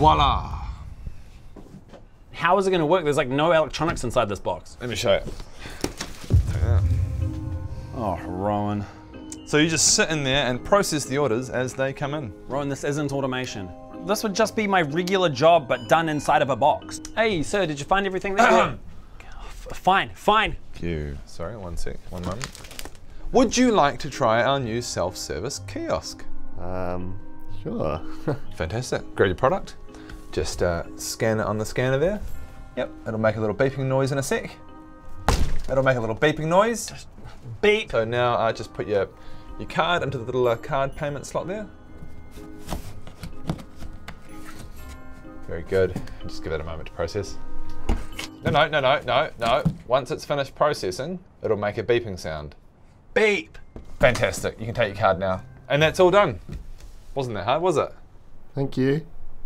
Voila. How is it going to work? There's like no electronics inside this box. Let me show you. Take. Oh, Rowan. So you just sit in there and process the orders as they come in. Rowan, this isn't automation. This would just be my regular job, but done inside of a box. Hey, sir, did you find everything there? Fine, fine. You. Sorry, one sec, one moment. Would you like to try our new self-service kiosk? Um, sure. Fantastic. Grab your product. Just uh, scan it on the scanner there. Yep, it'll make a little beeping noise in a sec. It'll make a little beeping noise. Beep. So now uh, just put your your card into the little uh, card payment slot there. Very good. Just give it a moment to process. No, no, no, no, no, no. Once it's finished processing, it'll make a beeping sound. Beep. Fantastic. You can take your card now. And that's all done. Wasn't that hard, was it? Thank you.